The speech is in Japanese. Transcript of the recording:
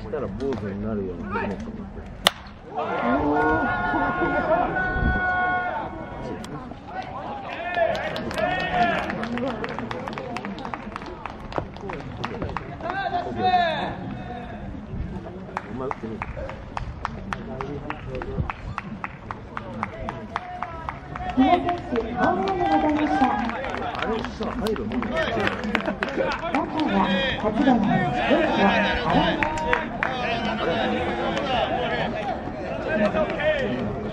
したら坊主になるようなるのかなお前打ってみる、あれさ入るもんね。8番レフ青